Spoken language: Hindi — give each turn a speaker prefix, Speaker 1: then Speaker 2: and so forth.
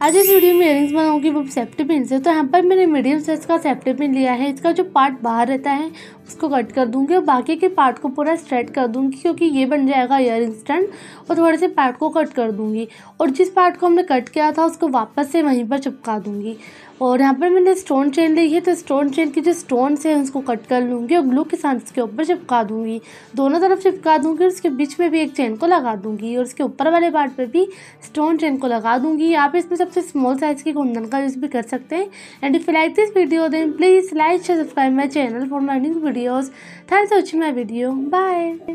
Speaker 1: आज इस वीडियो में इयरिंग्स बनाऊँगी, वो सेफ्टी पिन से तो यहाँ पर मैंने मीडियम साइज़ का सेफ्टी पिन लिया है। इसका जो पार्ट बाहर रहता है, उसको कट कर दूँगी और बाकी के पार्ट को पूरा स्ट्रेट कर दूँगी क्योंकि ये बन जाएगा इयर स्टैंड और थोड़े से पार्ट को कट कर दूँगी। और जिस पार्ट को हमने कट किया था, उसको वापस से वहीं पर चिपका दूँगी। और यहाँ पर मैंने स्टोन चेन ली है तो स्टोन चेन की जो स्टोन है, उसको कट कर लूँगी और ग्लू के साथ इसके ऊपर चिपका दूँगी। दोनों तरफ़ चिपका दूँगी और उसके बीच में भी एक चेन को लगा दूँगी और उसके ऊपर वाले पार्ट पर भी स्टोन चेन को लगा दूँगी। आप इसमें सबसे स्मॉल साइज़ के कुंदन का यूज़ भी कर सकते हैं। And if like this video then please like subscribe my channel for my videos thanks watching my video bye